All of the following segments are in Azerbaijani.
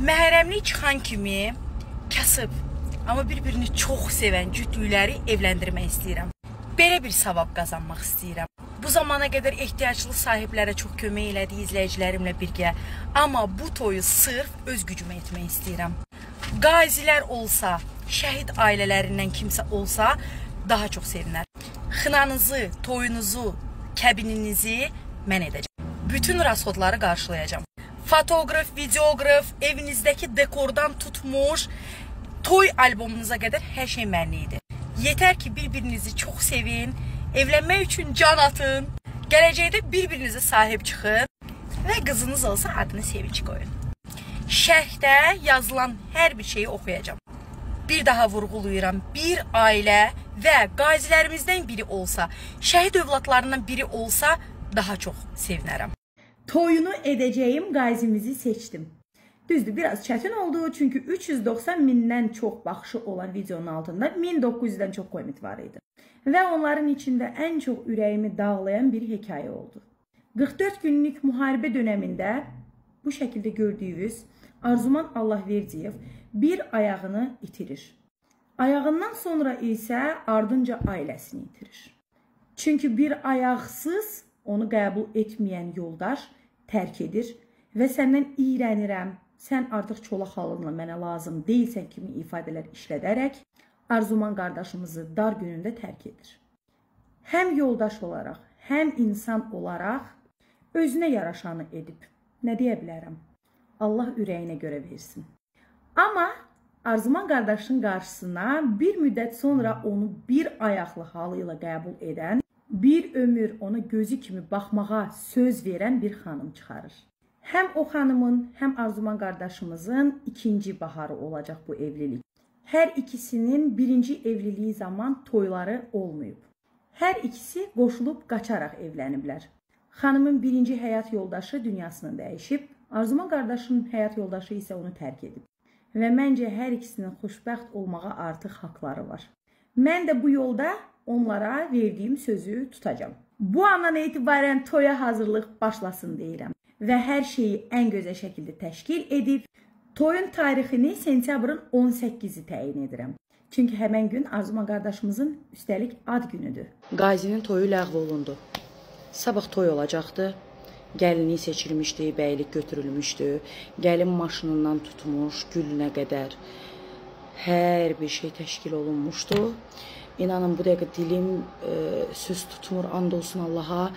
Məhrəmlik çıxan kimi kasıb, amma bir-birini çox sevən cütlüləri evləndirmək istəyirəm. Belə bir savab qazanmaq istəyirəm. Bu zamana qədər ehtiyaclı sahiblərə çox kömək elədi izləyicilərimlə birgə, amma bu toyu sırf öz gücümə etmək istəyirəm. Qazilər olsa, şəhid ailələrindən kimsə olsa, daha çox sevinər. Xınanızı, toyunuzu, kəbininizi mən edəcəm. Bütün rasxodları qarşılayacağam. Fotoqraf, videoqraf, evinizdəki dekordan tutmuş toy albomunuza qədər hər şey mənli idi. Yetər ki, bir-birinizi çox sevin, evlənmək üçün can atın, gələcəkdə bir-birinizə sahib çıxın və qızınız olsa adını Sevinç qoyun. Şərhdə yazılan hər bir şeyi oxuyacağam. Bir daha vurğulayıram, bir ailə və qazilərimizdən biri olsa, şəhid övladlarından biri olsa, daha çox sevinərəm. Toyunu edəcəyim qazimizi seçdim. Düzdür, biraz çətin oldu, çünki 390 mindən çox baxışı olan videonun altında 1900-dən çox komment var idi. Və onların içində ən çox ürəyimi dağlayan bir hekayə oldu. 44 günlük müharibə dövründə bu şəkildə gördüyünüz Arzuman Allahverdiyev bir ayağını itirir. Ayağından sonra isə ardınca ailəsini itirir. Çünki bir ayaqsız onu qəbul etməyən yoldaş tərk edir və səndən iyrənirəm, sən artıq çolaq halınla mənə lazım deyilsən kimi ifadələr işlədərək Arzuman qardaşımızı dar günündə tərk edir. Həm yoldaş olaraq, həm insan olaraq özünə yaraşanı edib. Nə deyə bilərəm? Allah ürəyinə görə versin. Amma Arzuman qardaşın qarşısına bir müddət sonra onu bir ayaqlı halı ilə qəbul edən, bir ömür ona gözü kimi baxmağa söz verən bir xanım çıxarır. Həm o xanımın, həm Arzuman qardaşımızın ikinci baharı olacaq bu evlilik. Hər ikisinin birinci evliliyi zaman toyları olmayıb. Hər ikisi qoşulub qaçaraq evləniblər. Xanımın birinci həyat yoldaşı dünyasını dəyişib, Arzuman qardaşının həyat yoldaşı isə onu tərk edib. Və məncə hər ikisinin xoşbəxt olmağa artıq haqqları var. Mən də bu yolda onlara verdiyim sözü tutacağam. Bu andan etibarən toya hazırlıq başlasın deyirəm və hər şeyi ən gözəl şəkildə təşkil edib toyun tarixini sentyabrın 18-i təyin edirəm. Çünki həmin gün Arzuman qardaşımızın üstəlik ad günüdür. Qazinin toyu ləğv olundu. Sabah toy olacaqdı. Gəlinlik seçilmişdi, bəylik götürülmüşdü. Gəlin maşınından tutmuş gülünə qədər hər bir şey təşkil olunmuşdu. İnanın bu dəqiqə dilim e, söz tutmur, and olsun Allaha.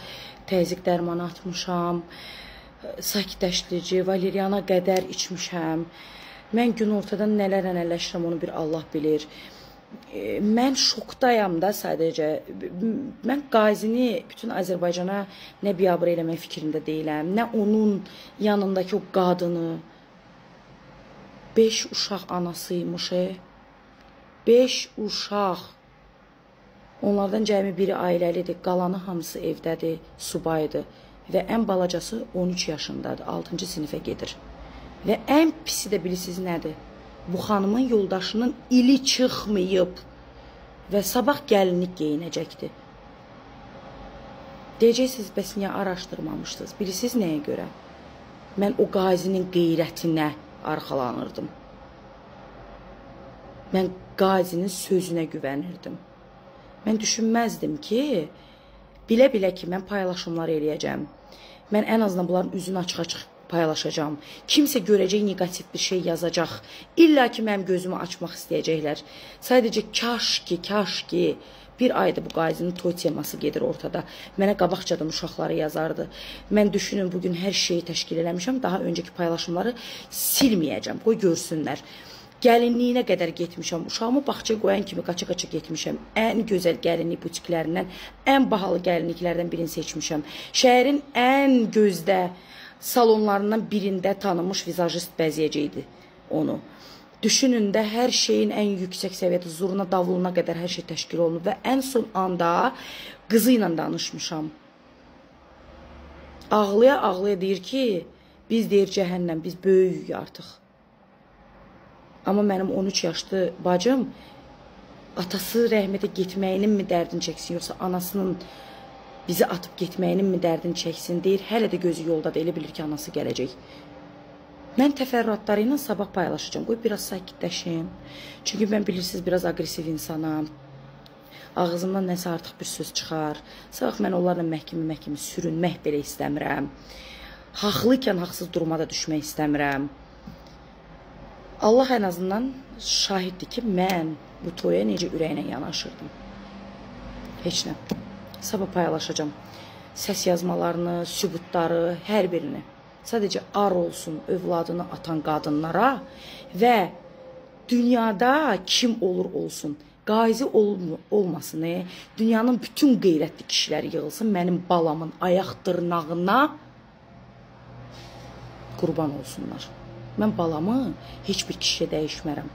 Təzyiq dərmanı atmışam. E, sakitləşdirici, valeriana qədər içmişəm. Mən gün ortadan nələr ənəlləşirəm onu bir Allah bilir. E, mən şokdayam da sadəcə. Mən qazini bütün Azərbaycana nə biabır eləmək fikrində deyiləm, nə onun yanındakı o qadını 5 uşaq anasıymış. 5 uşaq. Onlardan cəmi biri ailəlidir, qalanı hamısı evdədir, subaydır və ən balacası 13 yaşındadır, 6-cı sinifə gedir. Və ən pisi də bilirsiniz nədir? Bu xanımın yoldaşının ili çıxmayıb və sabah gəlinlik geyinəcəkdi. Deyəcəksiniz, bəs niyə araşdırmamışdınız? Bilirsiniz nəyə görə? Mən o qazinin qeyrətinə arxalanırdım. Mən qazinin sözünə güvənirdim. Mən düşünməzdim ki, bilə-bilə ki, mən paylaşımlar eləyəcəm. Mən ən azından bunların üzünü açıq-açıq paylaşacağam. Kimsə görəcək neqativ bir şey yazacaq. İlla ki mənim gözümü açmaq istəyəcəklər. Sadəcə kaş ki, kaş ki bir ayda bu qazinin toy teması gedir ortada. Mənə qabaqcadan uşaqları yazardı. Mən düşünün bu gün hər şeyi təşkil eləmişəm. Daha öncəki paylaşımları silməyəcəm. Qoy görsünlər. Gəlinliyinə qədər getmişəm. Uşağımı bağçaya qoyan kimi qaça-qaça getmişəm. Ən gözəl gəlinlik butiklərindən, ən bahalı gəlinliklərdən birini seçmişəm. Şəhərin ən gözdə salonlarından birində tanınmış vizajist bəzəyəcəkdi onu. Düşünün də hər şeyin ən yüksək səviyyədə zurna, davuluna qədər hər şey təşkil olunub və ən son anda qızı ilə danışmışam. Ağlaya-ağlaya deyir ki, biz deyir cəhənnəm, biz böyüyük artıq. Amma mənim 13 yaşlı bacım atası rəhmətə getməyinin mi dərdini çəksin, yoxsa anasının bizi atıb getməyinin mi dərdini çəksin deyir. Hələ də gözü yoldadır, elə bilir ki, anası gələcək. Mən təfərrüatları ilə sabah paylaşacağam. Qoy biraz sakitləşim. Çünki mən bilirsiniz biraz aqressiv insanam. Ağzımdan nəsə artıq bir söz çıxar. Sabah mən onlarla məhkəmə-məhkəmə sürünmək belə istəmirəm. Haqlı ikən haqsız duruma da düşmək istəmirəm. Allah ən azından şahiddir ki, mən bu toya necə ürəklə yanaşırdım. Heç nə. Sabah paylaşacağam. Səs yazmalarını, sübutları, hər birini. Sadəcə ar olsun övladını atan qadınlara və dünyada kim olur olsun, qazi olm olmasın, e? dünyanın bütün qeyrətli kişiləri yığılsın mənim balamın ayaq dırnağına qurban olsunlar. Mən balamı heç bir kişiyə dəyişmərəm.